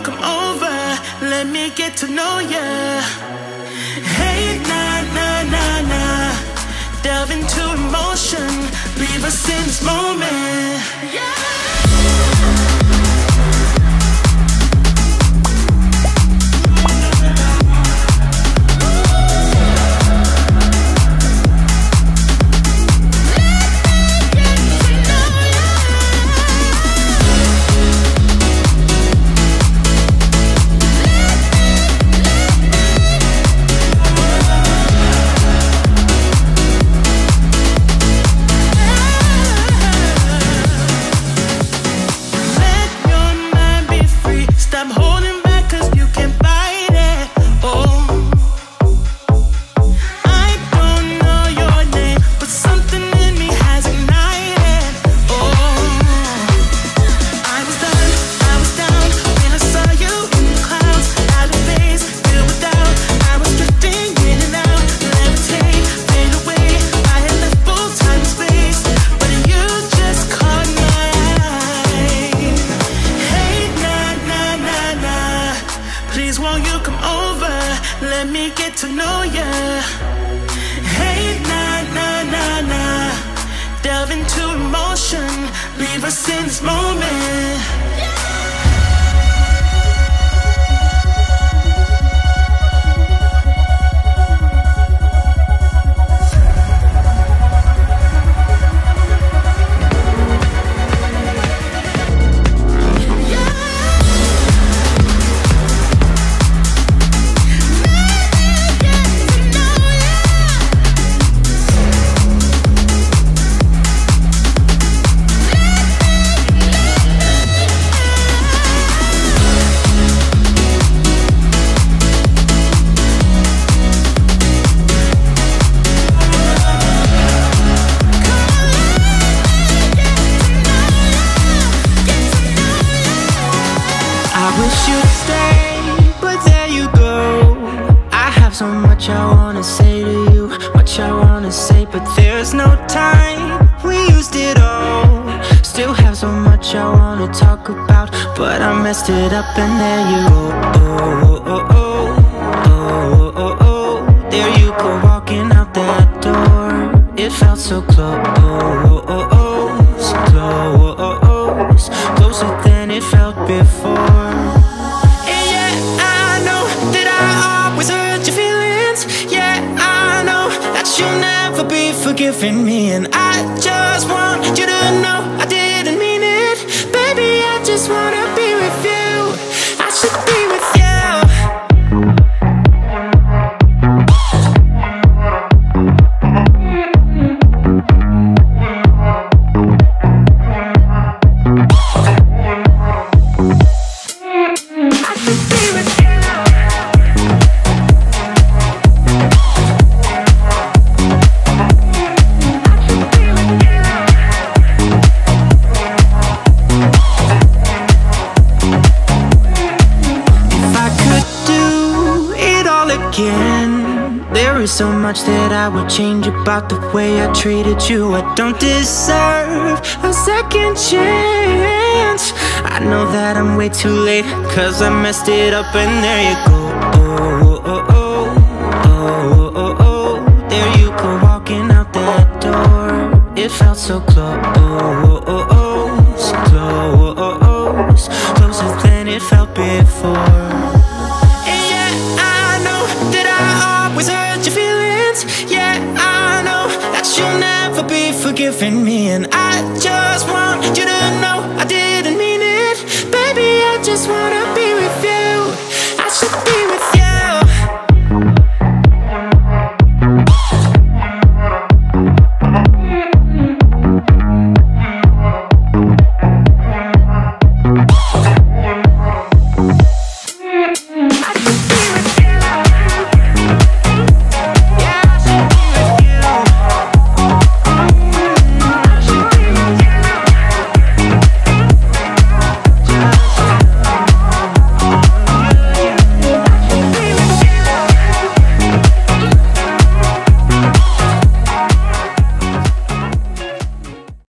come over? Let me get to know ya. Hey, nah, nah, nah, nah. Delve into emotion. Leave us in this moment. Yeah. To know ya. Hey, nah, nah, nah, nah. Delve into emotion. Leave us in this moment. Much I wanna say to you, much I wanna say, but there's no time. We used it all. Still have so much I wanna talk about, but I messed it up, and there you go. Never be forgiving me. And I just want you to know again. There is so much that I would change about the way I treated you. I don't deserve a second chance. I know that I'm way too late Cause I messed it up and there you go. There you go walking out that door. It felt so Close, close Closer than it felt before. different me and I